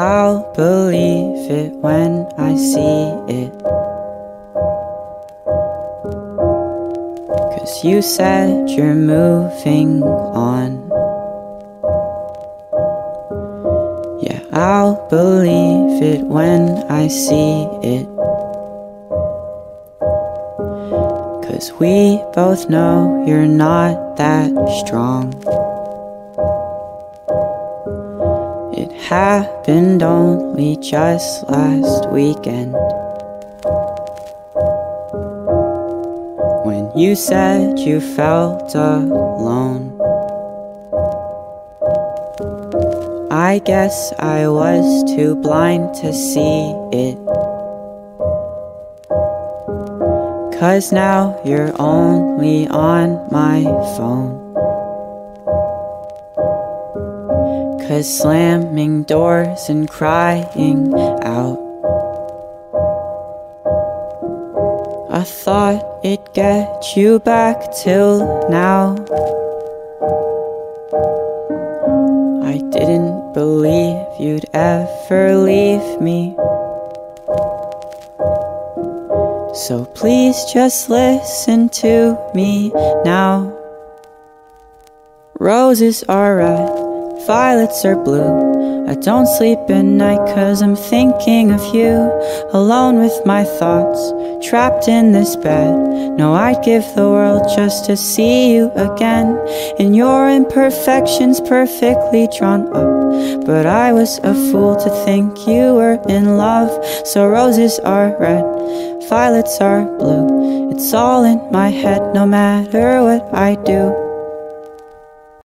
I'll believe it when I see it. Cause you said you're moving on. Yeah, I'll believe it when I see it. Cause we both know you're not that strong. It happened only just last weekend. When you said you felt alone. I guess I was too blind to see it. Cause now you're only on my phone. Cause slamming doors and crying out. I thought it'd get you back till now. I didn't believe you'd ever leave me. So please just listen to me now. Roses are red, violets are blue. I don't sleep at night cause I'm thinking of you. Alone with my thoughts, trapped in this bed. No, I'd give the world just to see you again. And your imperfections, perfectly drawn up. But I was a fool to think you were in love. So roses are red, violets are blue. It's all in my head no matter what I do.